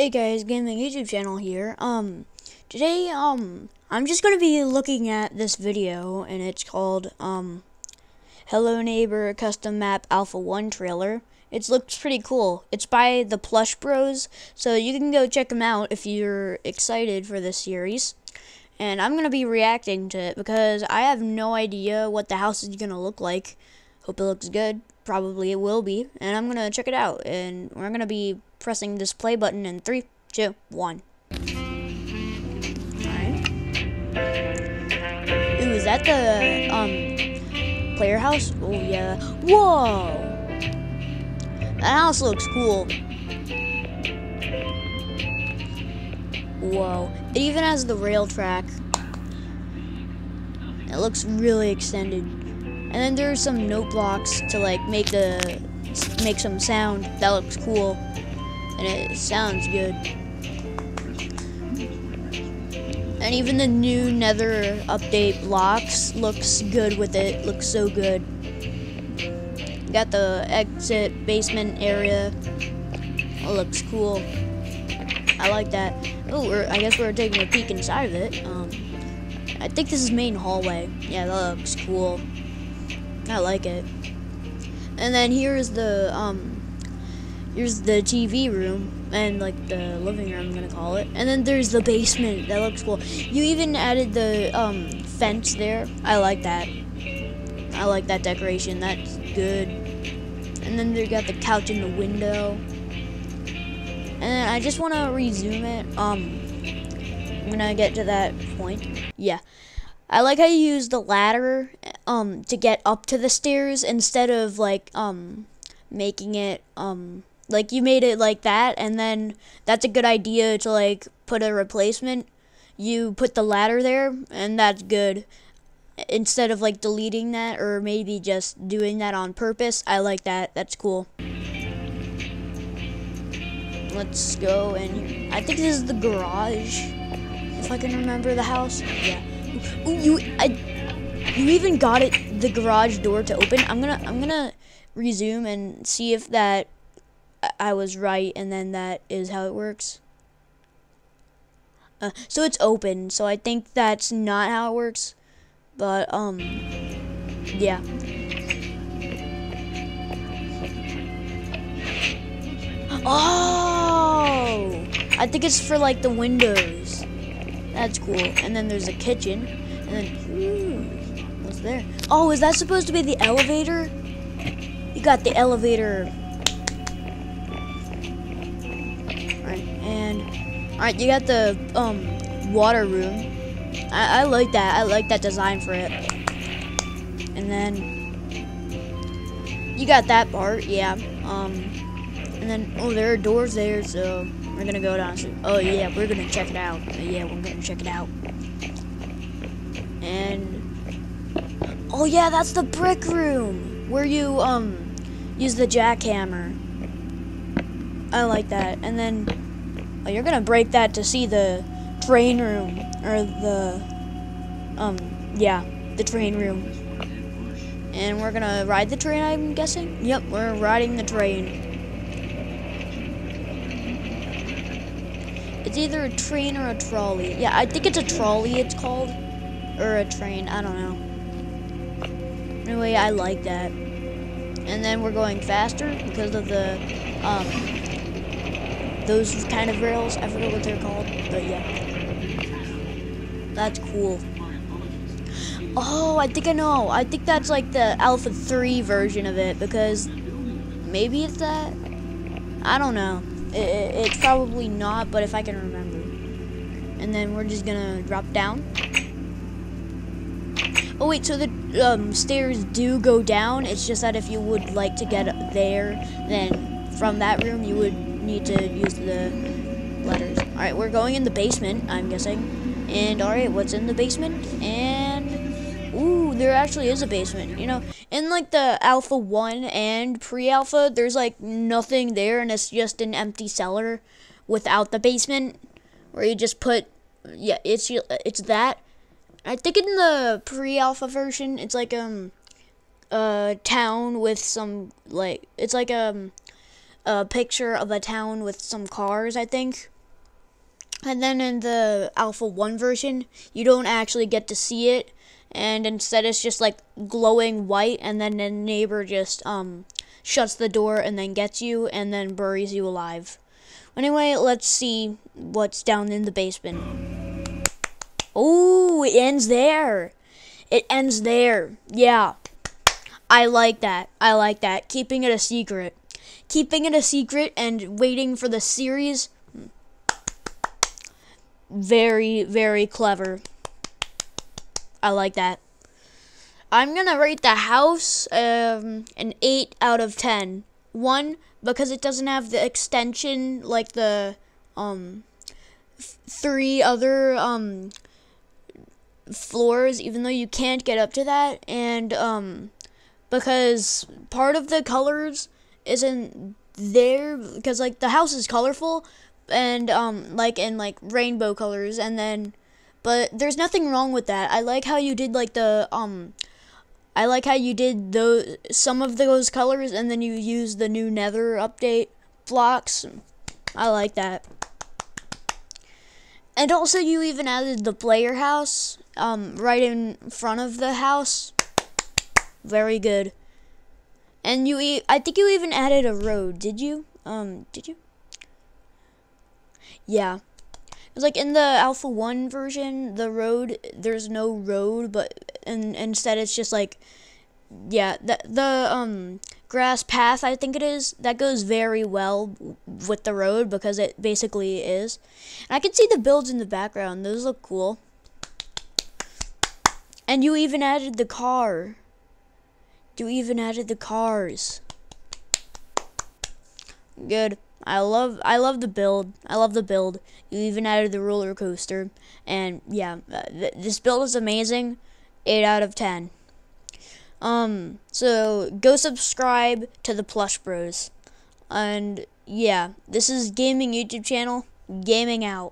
Hey guys, Gaming YouTube channel here. Um, today, um, I'm just gonna be looking at this video, and it's called, um, Hello Neighbor Custom Map Alpha 1 trailer. It looks pretty cool. It's by the Plush Bros, so you can go check them out if you're excited for this series. And I'm gonna be reacting to it because I have no idea what the house is gonna look like. Hope it looks good. Probably it will be. And I'm gonna check it out. And we're gonna be pressing this play button in three, two, one. Alright. Ooh, is that the um player house? Oh yeah. Whoa! That house looks cool. Whoa. It even has the rail track. It looks really extended. And then there's some note blocks to like make the make some sound. That looks cool and it sounds good. And even the new Nether update blocks looks good with it. Looks so good. Got the exit basement area. It looks cool. I like that. Oh, I guess we're taking a peek inside of it. Um, I think this is main hallway. Yeah, that looks cool. I like it. And then here's the um, here's the TV room and like the living room I'm gonna call it. And then there's the basement. That looks cool. You even added the um, fence there. I like that. I like that decoration. That's good. And then they got the couch in the window. And then I just want to resume it um when I get to that point. Yeah. I like how you use the ladder um to get up to the stairs instead of like um making it um like you made it like that and then that's a good idea to like put a replacement. You put the ladder there and that's good. Instead of like deleting that or maybe just doing that on purpose i like that. That's cool. Let's go and i think this is the garage if i can remember the house. Yeah. Ooh, you I, you even got it the garage door to open i'm gonna i'm gonna resume and see if that I was right, and then that is how it works. Uh, so it's open, so I think that's not how it works. But, um, yeah. Oh! I think it's for, like, the windows. That's cool. And then there's a kitchen. And then, there? Oh, is that supposed to be the elevator? You got the elevator Alright, and... Alright, you got the um, water room. I, I like that. I like that design for it. And then you got that part, yeah. Um, and then oh, there are doors there, so we're gonna go down. Oh yeah, we're gonna check it out. Yeah, we're gonna check it out. And oh yeah, that's the brick room where you um use the jackhammer. I like that. And then Oh, you're gonna break that to see the train room, or the, um, yeah, the train room. And we're gonna ride the train, I'm guessing? Yep, we're riding the train. It's either a train or a trolley. Yeah, I think it's a trolley it's called. Or a train, I don't know. I like that. And then we're going faster because of the, um, those kind of rails. I forget what they're called, but yeah. That's cool. Oh, I think I know. I think that's like the Alpha 3 version of it because maybe it's that. I don't know. It, it's probably not, but if I can remember. And then we're just gonna drop down. Oh wait, so the um, stairs do go down. It's just that if you would like to get there, then from that room you would need to use the letters. Alright, we're going in the basement, I'm guessing. And alright, what's in the basement? And ooh, there actually is a basement. You know, in like the alpha 1 and pre-alpha, there's like nothing there and it's just an empty cellar without the basement where you just put yeah, it's it's that. I think in the pre-alpha version, it's like um a town with some like it's like um a picture of a town with some cars, I think. And then in the Alpha 1 version, you don't actually get to see it. And instead, it's just like glowing white, and then the neighbor just um, shuts the door and then gets you and then buries you alive. Anyway, let's see what's down in the basement. Oh, it ends there. It ends there. Yeah. I like that. I like that. Keeping it a secret. Keeping it a secret and waiting for the series very, very clever. I like that. I'm gonna rate the house um, an 8 out of 10. One, because it doesn't have the extension like the um, three other um, floors, even though you can't get up to that. And um, because part of the colors isn't there, because like the house is colorful, and um like in like rainbow colors and then but there's nothing wrong with that. I like how you did like the um I like how you did those some of those colors and then you use the new Nether update blocks. I like that. And also you even added the player house um right in front of the house. Very good. And you e I think you even added a road, did you? Um did you? Yeah. It's like in the Alpha 1 version, the road, there's no road, but and instead it's just like, yeah, the, the um grass path, I think it is, that goes very well with the road because it basically is. And I can see the builds in the background. Those look cool. And you even added the car. You even added the cars. Good. I love I love the build. I love the build. You even added the roller coaster, and yeah, uh, th this build is amazing. Eight out of ten. Um, so go subscribe to the Plush Bros, and yeah, this is gaming YouTube channel. Gaming out.